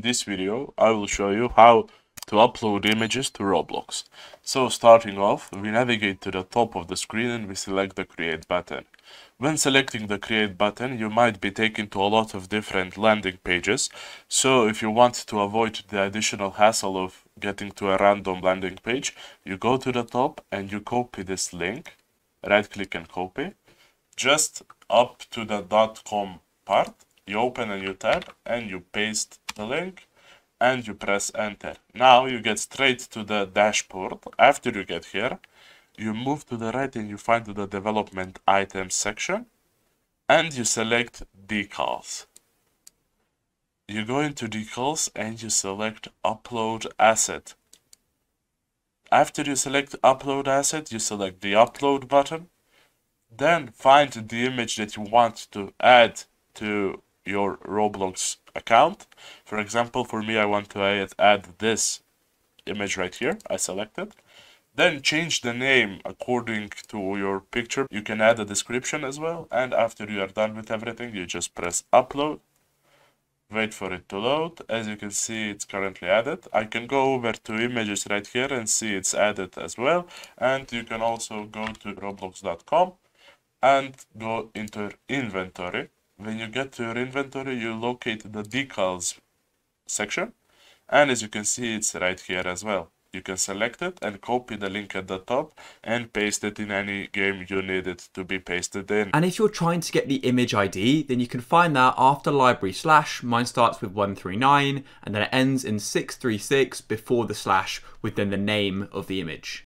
In this video, I will show you how to upload images to Roblox. So starting off, we navigate to the top of the screen and we select the create button. When selecting the create button, you might be taken to a lot of different landing pages. So if you want to avoid the additional hassle of getting to a random landing page, you go to the top and you copy this link, right click and copy, just up to the .com part, you open a new tab and you paste the link and you press enter. Now you get straight to the dashboard. After you get here, you move to the right and you find the development items section and you select decals. You go into decals and you select upload asset. After you select upload asset, you select the upload button. Then find the image that you want to add to your Roblox account. For example, for me, I want to add, this image right here. I select it. Then change the name according to your picture. You can add a description as well. And after you are done with everything, you just press upload. Wait for it to load. As you can see, it's currently added. I can go over to images right here and see it's added as well. And you can also go to roblox.com and go into inventory when you get to your inventory, you locate the decals section. And as you can see, it's right here as well. You can select it and copy the link at the top and paste it in any game you need it to be pasted in. And if you're trying to get the image ID, then you can find that after library slash. Mine starts with 139 and then it ends in 636 before the slash within the name of the image.